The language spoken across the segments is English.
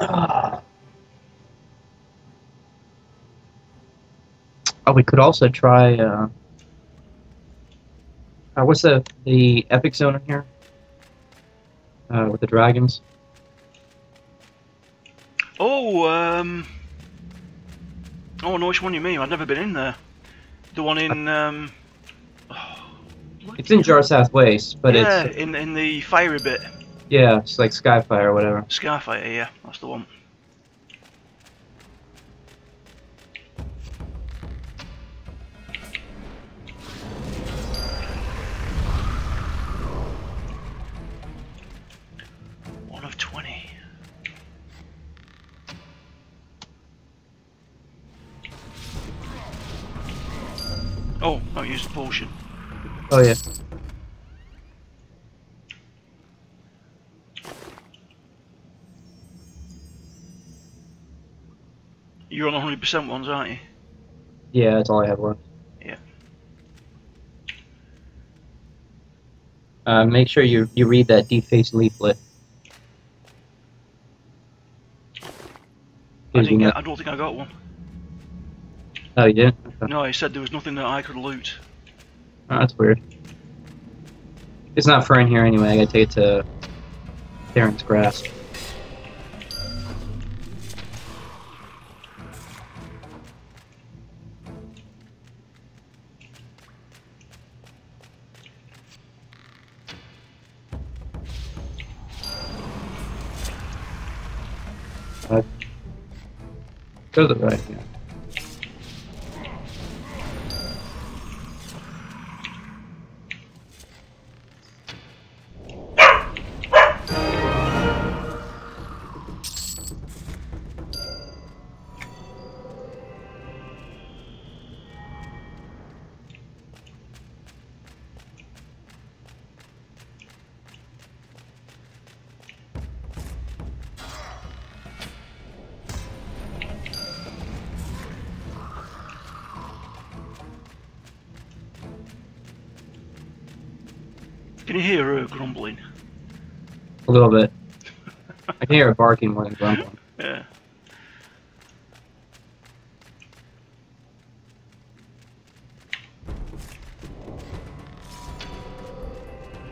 Uh, oh, we could also try. Uh, uh, what's the the epic zone in here? Uh, with the dragons. Oh, um, oh, know which one you mean. I've never been in there. The one in um, oh, it's in Jarsath Waste, but yeah, it's in in the fiery bit. Yeah, it's like Skyfire or whatever. Skyfire, yeah that's the one. One of twenty. Oh, I used the potion. Oh yeah. 100% ones, aren't you? Yeah, that's all I have left. Yeah. Uh, make sure you you read that defaced leaflet. I, didn't get, I don't think I got one. oh, you did? Okay. No, he said there was nothing that I could loot. Oh, that's weird. It's not for in here anyway. I gotta take it to Darren's grasp. To the right, yeah. Can you hear her grumbling? A little bit. I can hear her barking more than grumbling. Yeah.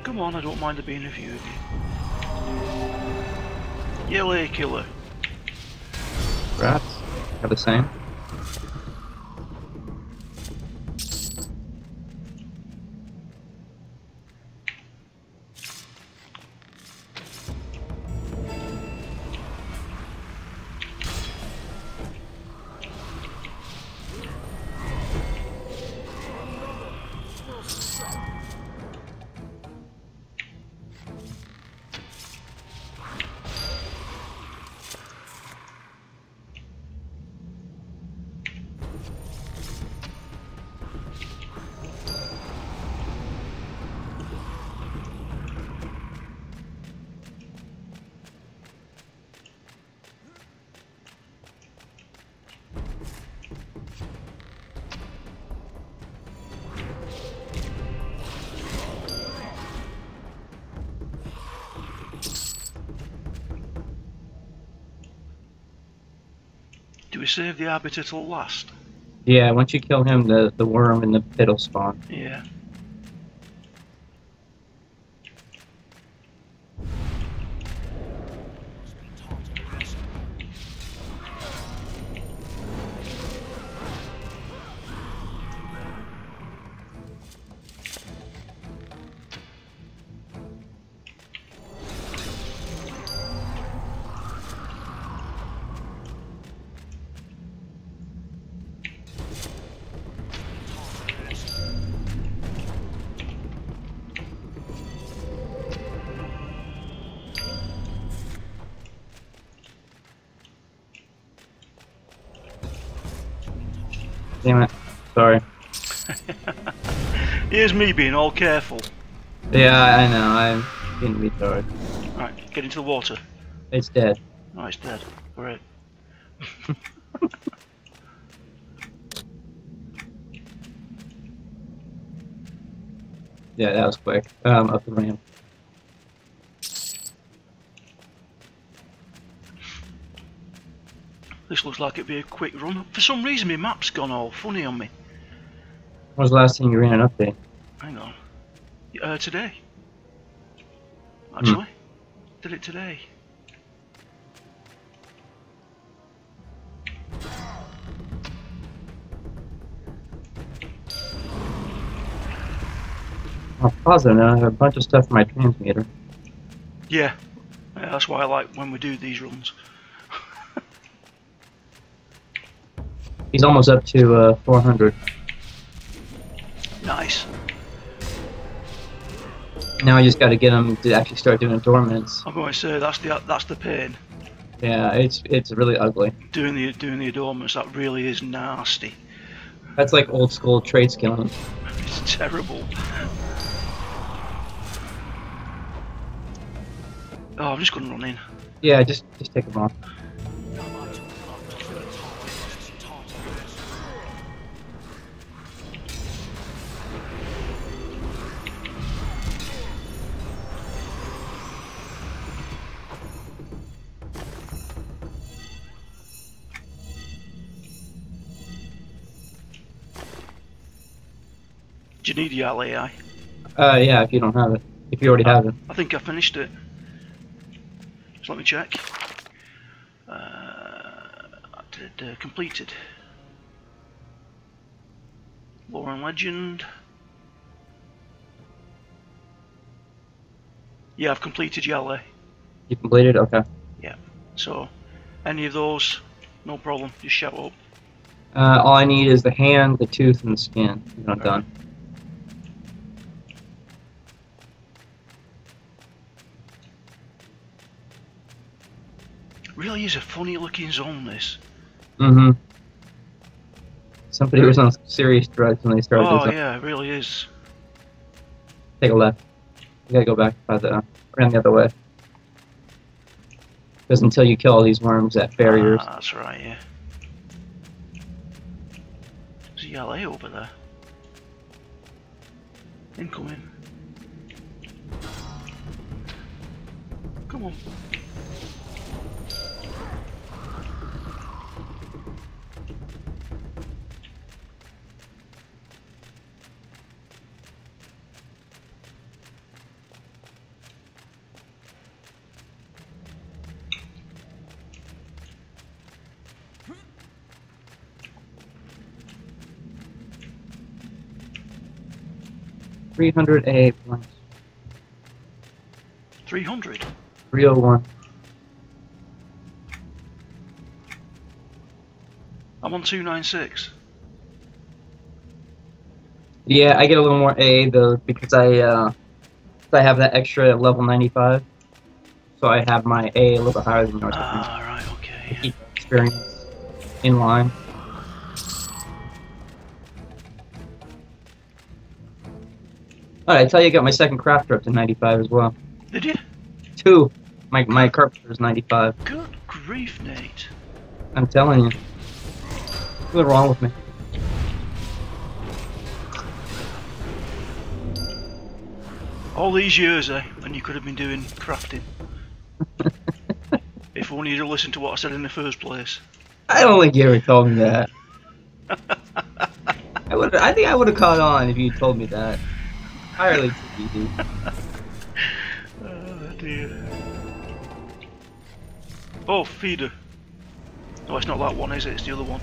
Come on, I don't mind there being a few of you. Yellow killer. Rats Have the same. We save the arbiter till last? Yeah, once you kill him, the, the worm and the pit will spawn. Yeah. Damn it. Sorry. Here's me being all careful. Yeah, I know. I'm getting retarded. Right, get into the water. It's dead. Oh, it's dead. Great. Yeah, that was quick. Um, up the ramp. This looks like it'd be a quick run. For some reason, my map's gone all funny on me. When was the last time you ran an update? Hang on. Uh, today. Actually. Did it today. Oh, positive now. I have a bunch of stuff in my transmitter. Yeah. yeah. That's why I like when we do these runs. He's almost up to uh, 400. Nice. Now I just got to get him to actually start doing dormants. I'm going to say that's the that's the pain. Yeah, it's it's really ugly. Doing the doing the adornments that really is nasty. That's like old school trade skilling. It's terrible. Oh, I'm just going to run in. Yeah, just just take them off. Do you need your AI? Uh, yeah, if you don't have it. If you already have it. I think I finished it. Just let me check. Uh, I did uh, completed. Lore and Legend. Yeah, I've completed Yale. You completed? Okay. Yeah. So, any of those, no problem. Just shout up. Uh, all I need is the hand, the tooth, and the skin. I'm done. Really is a funny looking zone, this. Mm-hmm. Somebody was on serious drugs when they started Oh, this. yeah, it really is. Take a left. You gotta go back by the around the other way. Because until you kill all these worms at barriers, Ah, that's right, yeah. There's a Yale over there. Incoming. Come on. Three hundred A points. 300. Three oh one. I'm on 296. Yeah, I get a little more A though because I uh, I have that extra level ninety five. So I have my A a little bit higher than yours. Think, Ah, right, okay. keep experience in line. Alright, I tell you, I got my second crafter up to 95 as well. Did you? Two. My my carpenter's 95. Good grief, Nate. I'm telling you. What's wrong with me? All these years, eh? And you could have been doing crafting. if only you'd have listened to what I said in the first place. I don't think you ever told me that. I would. I think I would have caught on if you told me that. Entirely too easy. Oh dear. Oh, feeder. No, it's not that one, is it? It's the other one.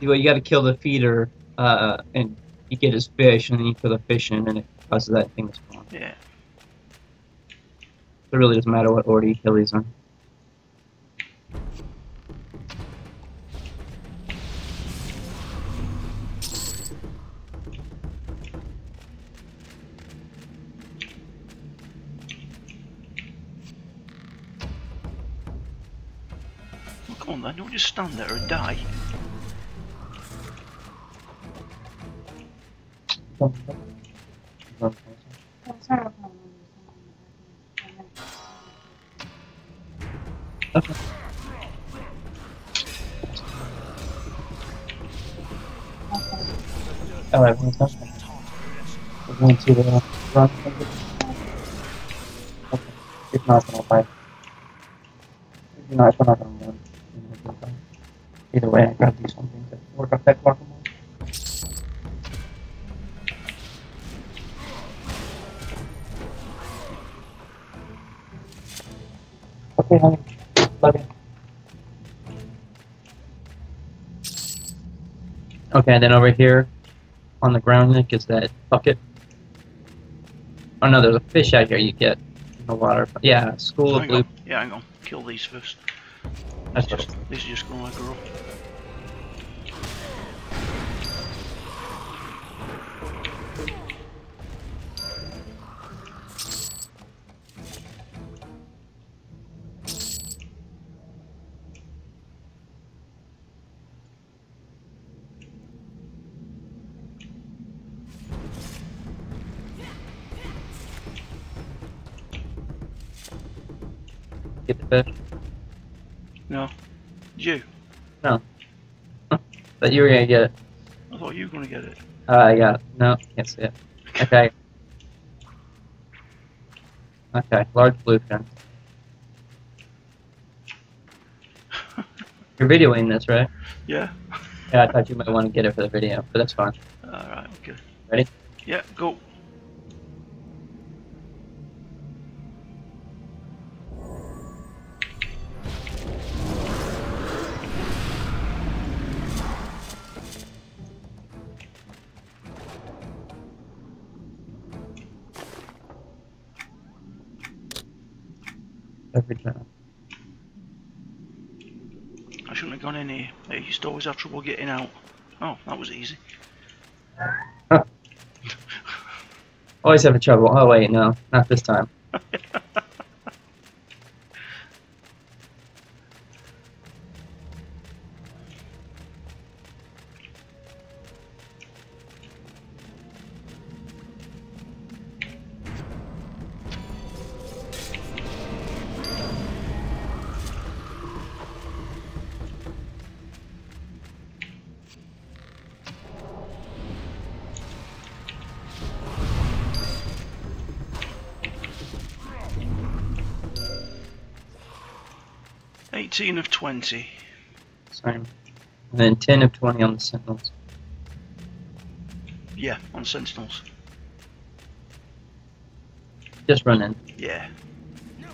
Well, you got to kill the feeder, uh, and you get his fish, and then you kill the fish in, and it causes that thing to spawn. Yeah. It really doesn't matter what order you kill these in. Come on don't just stand there and die. Okay. Oh, everyone's done. We're going to run. Okay. If not, then I'll fight. If not, we're not going to Either way, i got to things that work up that guacamole. Okay, honey. Plug in. Okay, and then over here on the ground, Nick, is that bucket. Oh no, there's a fish out here you get in the water. Yeah, school of blue. Yeah, I'm gonna kill these first. That's just, these are just going to grow. get the fish. No. You. No. But you were gonna get it. I thought you were going to get it. Uh, I got it. No, can't see it. Okay. Okay, large bluefin. You're videoing this, right? Yeah. Yeah, I thought you might want to get it for the video, but that's fine. Alright, okay. Ready? Yeah, go. Every time. I shouldn't have gone in here. I used to always have trouble getting out. Oh, that was easy. Always having trouble. Oh wait, no, not this time. 19 of 20. Same. And then 10 of 20 on the Sentinels. Yeah, on Sentinels. Just run in. Yeah. No,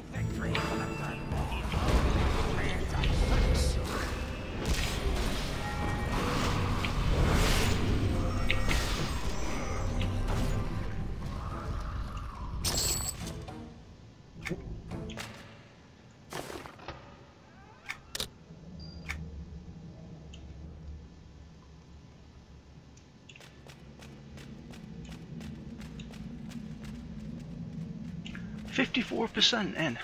4% in.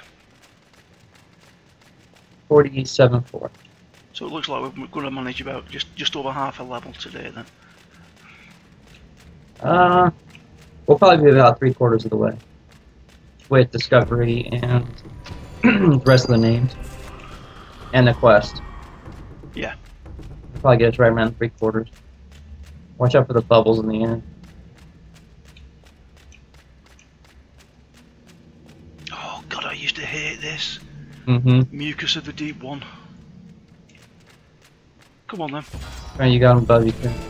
47.4. So it looks like we're going to manage about just, just over half a level today then. Uh, we'll probably be about three quarters of the way with Discovery and the rest of the names and the quest. Yeah. We'll probably get us right around three quarters. Watch out for the bubbles in the end. This. Mm-hmm. Mucus of the deep one. Come on then. Right, you got him above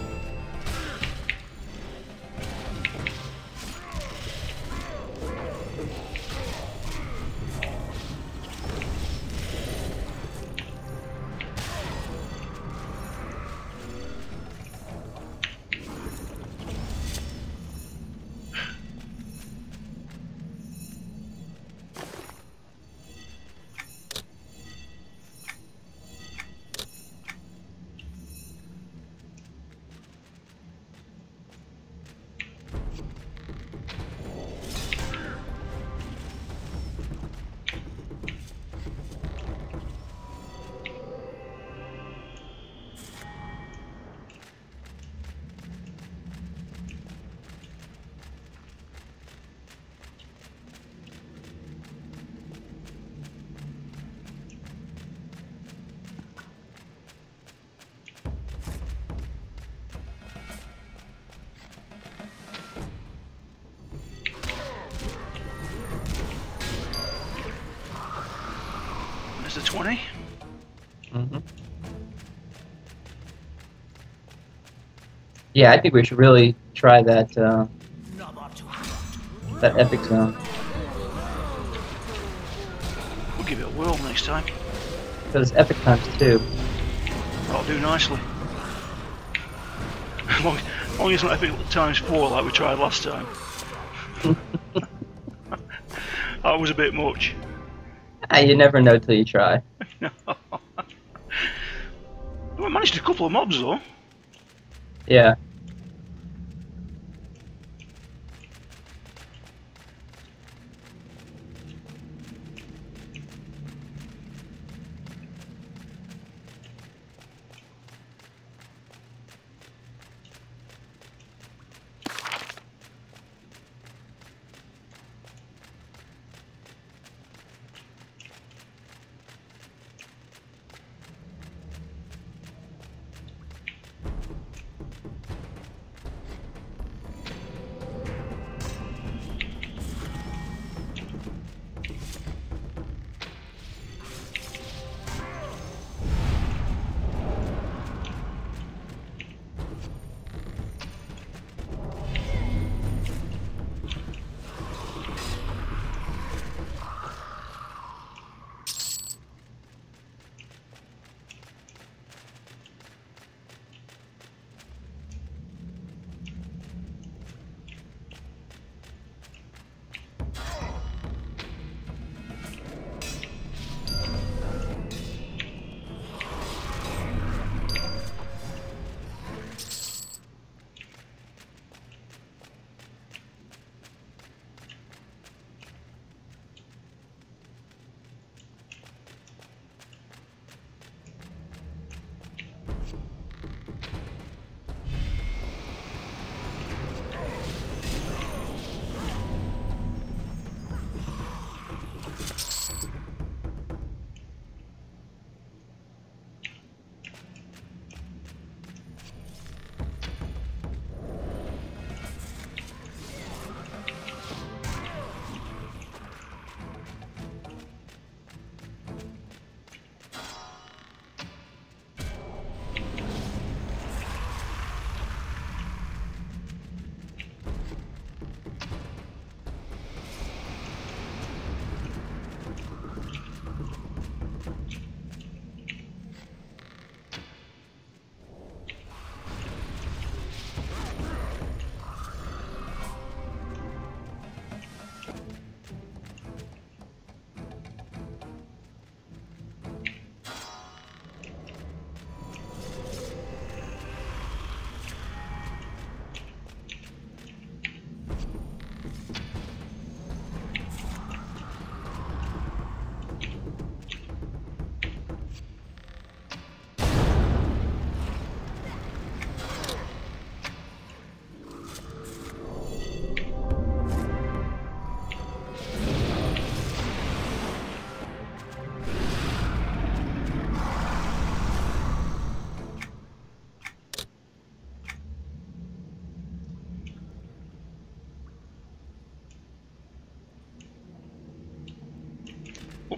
20. Mm-hmm. Yeah, I think we should really try that uh, that epic zone. We'll give it a whirl next time. Because Epic times two. That'll do nicely. As long, as long as it's not epic times four like we tried last time. that was a bit much. You never know till you try. we managed a couple of mobs though. Yeah.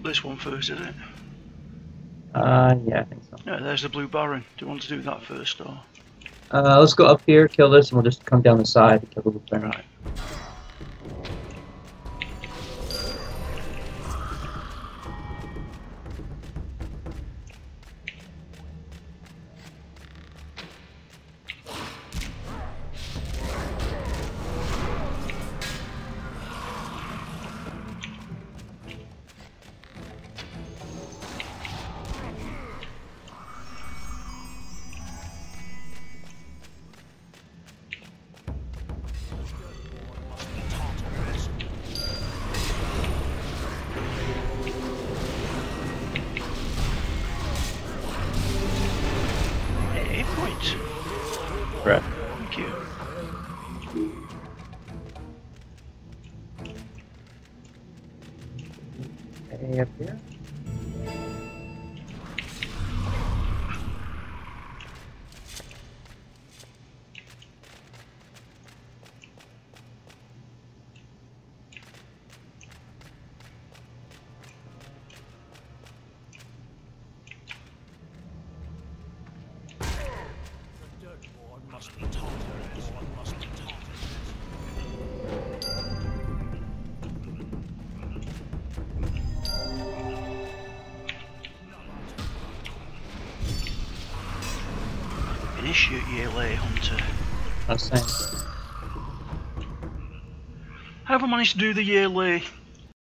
Up this one first, is it? Uh, yeah, I think so. Yeah, there's the Blue Baron. Do you want to do that first or? Uh, let's go up here, kill this, and we'll just come down the side and kill the blue baron. Right. Initiate yearly hunter. I was saying. How have I managed to do the yearly